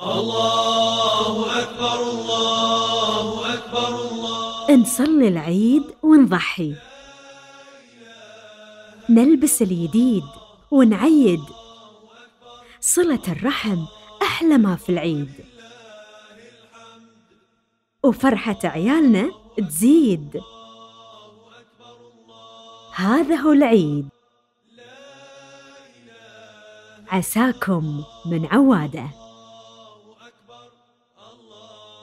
الله أكبر الله أكبر الله. نصلي العيد ونضحي نلبس الجديد ونعيد صلة الرحم أحلى ما في العيد. وفرحة عيالنا تزيد. هذا هو العيد. عساكم من عوادة. Allah.